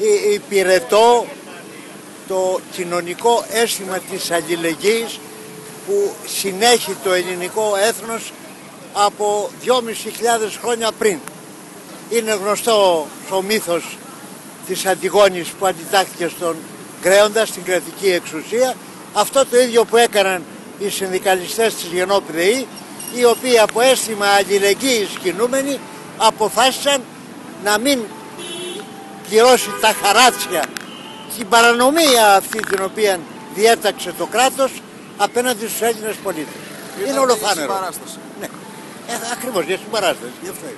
ε, υπηρετώ το κοινωνικό αίσθημα της αλληλεγγύης που συνέχει το ελληνικό έθνος από 2.500 χρόνια πριν. Είναι γνωστό ο μύθος της Αντιγόνης που αντιτάχθηκε στον Κρέοντα, στην κρατική εξουσία. Αυτό το ίδιο που έκαναν οι συνδικαλιστές της Γενόπη οι οποίοι από αίσθημα αλληλεγγύης κινούμενοι αποφάσισαν να μην πληρώσει τα χαράτσια την παρανομία αυτή την οποία διέταξε το κράτος απέναντι στους Έλληνες πολίτες. Είναι ολοφάνερο. Συμπαράσταση. Ναι. Ε, ακριβώς για συμπαράσταση. Γι' αυτό είναι.